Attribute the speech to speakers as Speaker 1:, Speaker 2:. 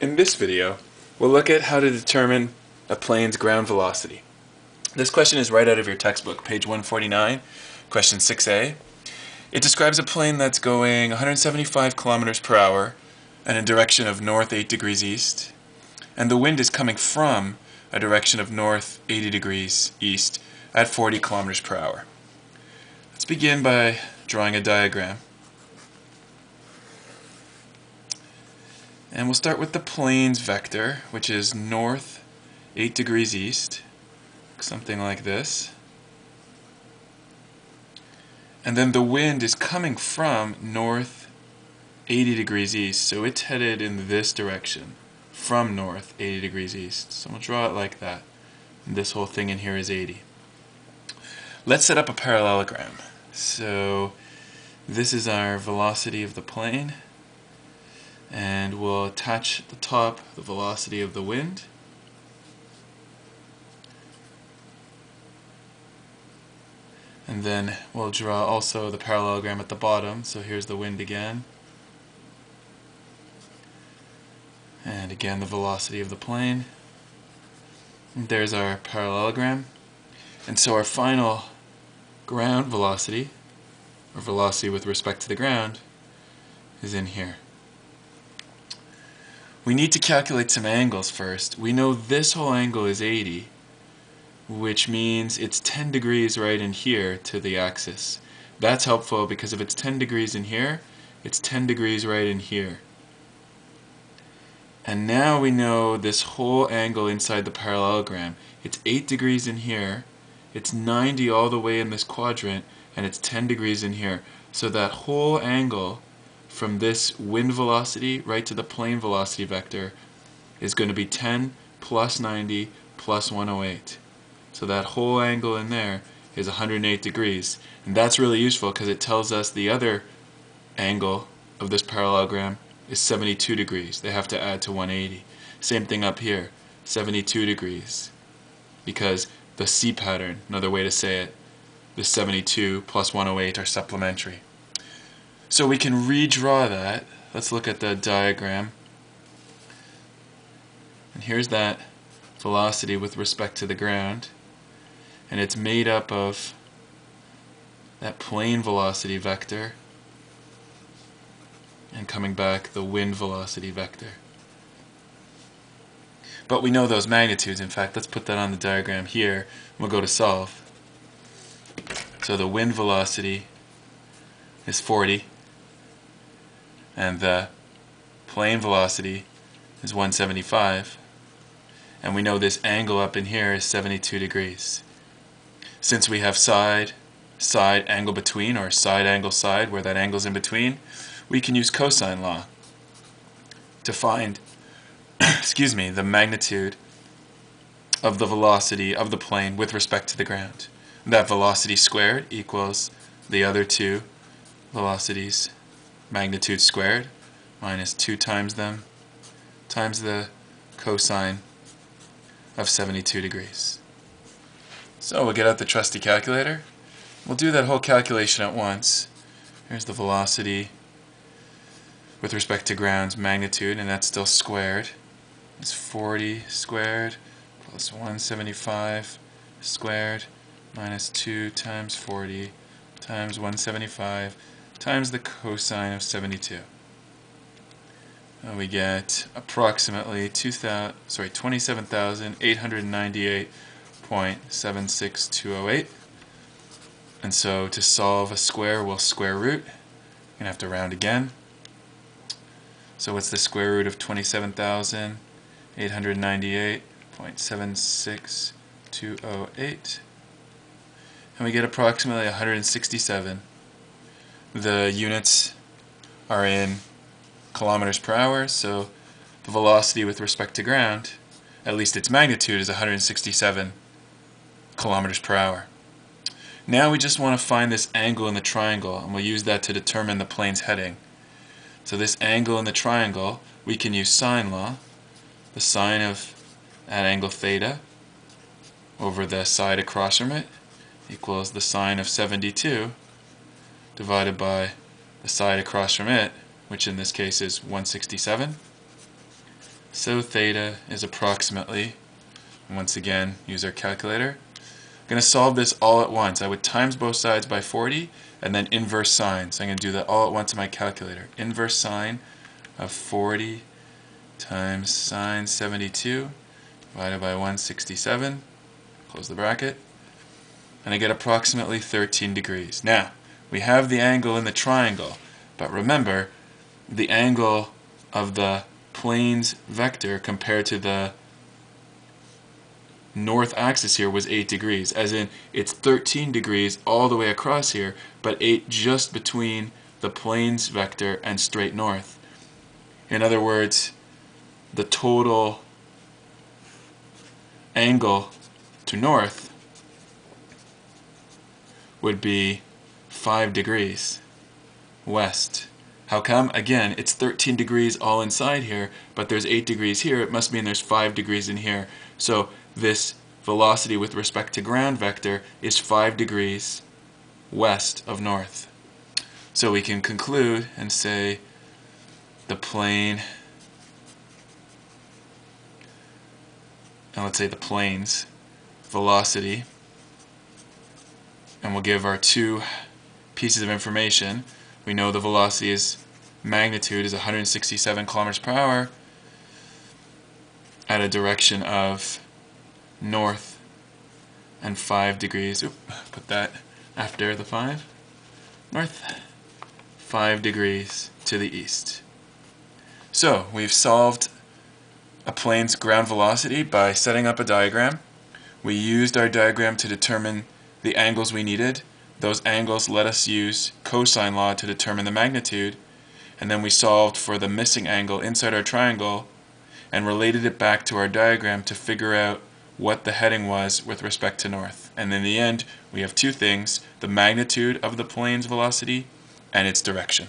Speaker 1: In this video, we'll look at how to determine a plane's ground velocity. This question is right out of your textbook, page 149, question 6a. It describes a plane that's going 175 kilometers per hour in a direction of north 8 degrees east, and the wind is coming from a direction of north 80 degrees east at 40 kilometers per hour. Let's begin by drawing a diagram. And we'll start with the plane's vector, which is north 8 degrees east, something like this. And then the wind is coming from north 80 degrees east, so it's headed in this direction, from north 80 degrees east. So we'll draw it like that. And this whole thing in here is 80. Let's set up a parallelogram. So this is our velocity of the plane and we'll attach the top the velocity of the wind. And then we'll draw also the parallelogram at the bottom. So here's the wind again. And again the velocity of the plane. And there's our parallelogram. And so our final ground velocity or velocity with respect to the ground is in here we need to calculate some angles first. We know this whole angle is 80, which means it's 10 degrees right in here to the axis. That's helpful because if it's 10 degrees in here, it's 10 degrees right in here. And now we know this whole angle inside the parallelogram. It's 8 degrees in here, it's 90 all the way in this quadrant, and it's 10 degrees in here. So that whole angle from this wind velocity right to the plane velocity vector is going to be 10 plus 90 plus 108. So that whole angle in there is 108 degrees. And that's really useful because it tells us the other angle of this parallelogram is 72 degrees. They have to add to 180. Same thing up here, 72 degrees. Because the C pattern, another way to say it, the 72 plus 108 are supplementary. So we can redraw that. Let's look at the diagram. And here's that velocity with respect to the ground. And it's made up of that plane velocity vector and coming back the wind velocity vector. But we know those magnitudes. In fact, let's put that on the diagram here. We'll go to solve. So the wind velocity is 40 and the plane velocity is 175 and we know this angle up in here is 72 degrees. Since we have side, side angle between or side angle side where that angle's in between, we can use cosine law to find excuse me, the magnitude of the velocity of the plane with respect to the ground. That velocity squared equals the other two velocities magnitude squared minus 2 times them times the cosine of 72 degrees. So we'll get out the trusty calculator. We'll do that whole calculation at once. Here's the velocity with respect to ground's magnitude, and that's still squared. It's 40 squared plus 175 squared minus 2 times 40 times 175 times the cosine of 72. And we get approximately 2000, sorry, 27,898.76208. And so to solve a square, we'll square root. You're going to have to round again. So what's the square root of 27,898.76208? And we get approximately 167 the units are in kilometers per hour, so the velocity with respect to ground, at least its magnitude, is 167 kilometers per hour. Now we just want to find this angle in the triangle, and we'll use that to determine the plane's heading. So this angle in the triangle, we can use sine law, the sine of that angle theta over the side across from it equals the sine of 72 divided by the side across from it, which in this case is 167. So theta is approximately, once again, use our calculator. I'm going to solve this all at once. I would times both sides by 40 and then inverse sine. So I'm going to do that all at once in my calculator. Inverse sine of 40 times sine 72 divided by 167. Close the bracket. And I get approximately 13 degrees. Now, we have the angle in the triangle, but remember, the angle of the plane's vector compared to the north axis here was 8 degrees, as in it's 13 degrees all the way across here, but 8 just between the plane's vector and straight north. In other words, the total angle to north would be 5 degrees west. How come? Again, it's 13 degrees all inside here, but there's 8 degrees here. It must mean there's 5 degrees in here. So this velocity with respect to ground vector is 5 degrees west of north. So we can conclude and say the plane, and let's say the plane's velocity, and we'll give our two pieces of information. We know the velocity is magnitude is 167 kilometers per hour at a direction of north and 5 degrees. Oop, put that after the 5. North, 5 degrees to the east. So, we've solved a plane's ground velocity by setting up a diagram. We used our diagram to determine the angles we needed those angles let us use cosine law to determine the magnitude, and then we solved for the missing angle inside our triangle and related it back to our diagram to figure out what the heading was with respect to north. And in the end, we have two things, the magnitude of the plane's velocity and its direction.